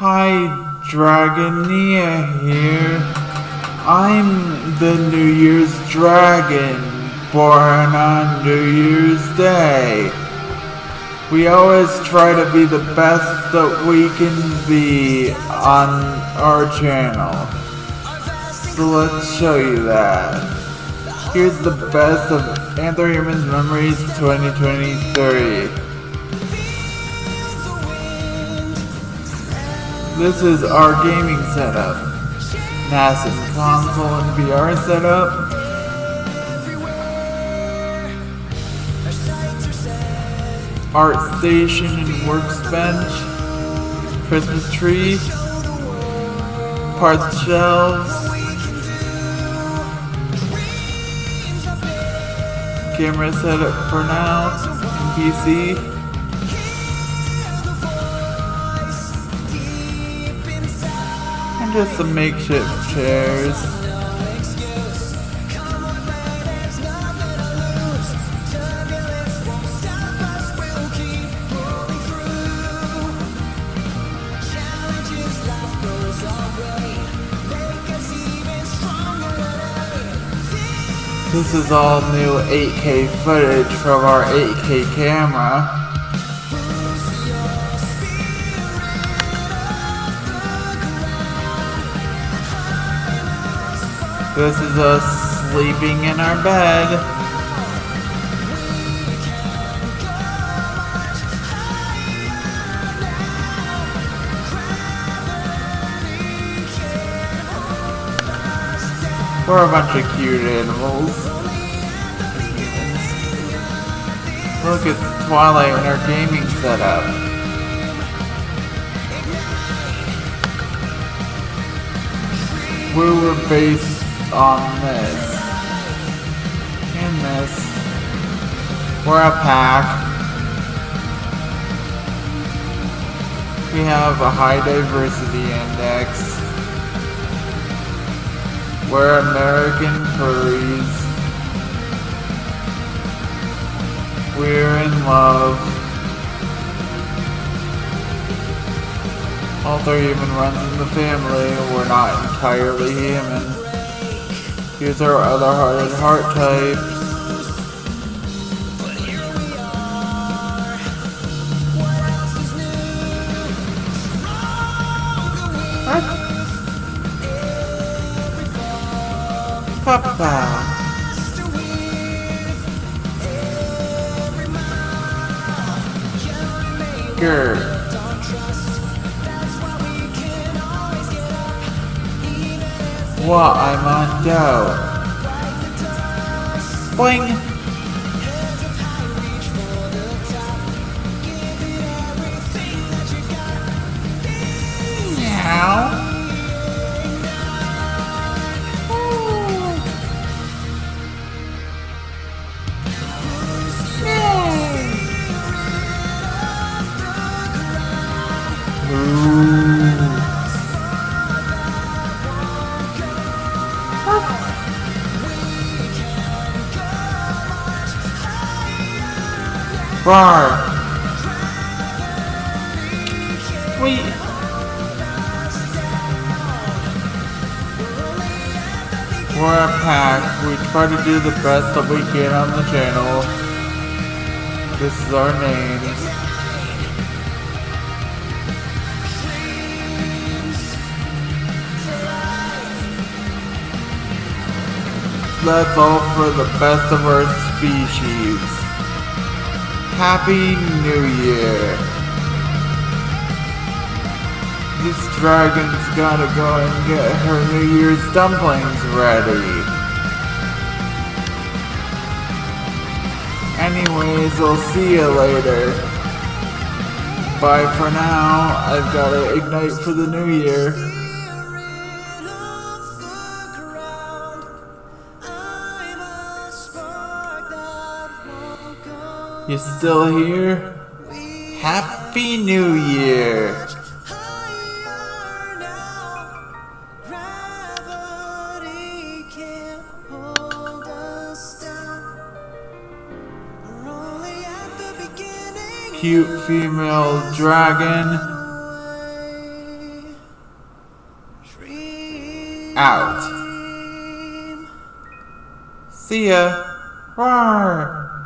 Hi, Dragonia here. I'm the New Year's Dragon, born on New Year's Day. We always try to be the best that we can be on our channel. So let's show you that. Here's the best of Anthro Humans Memories 2023. This is our gaming setup. NAS and console and VR setup. Art station and workbench. Christmas tree. Parts shelves. Camera setup for now. PC. Just some makeshift chairs. This is all new 8K footage from our 8K camera. This is us sleeping in our bed. We're a bunch of cute animals. Look, it's Twilight in our gaming setup. We were based on this. And this. We're a pack. We have a high diversity index. We're American furries. We're in love. All three human runs in the family. We're not entirely human. Here's our other hearted heart types. Papa. Grr. What I'm on dough. Boing. Bar. Sweet. We're pack. We try to do the best that we can on the channel. This is our names. That's all for the best of our species. Happy New Year. This dragon's gotta go and get her New Year's dumplings ready. Anyways, I'll see you later. Bye for now. I've gotta ignite for the new year. You still here? Happy New Year! Cute female dragon. Out. See ya. Rawr.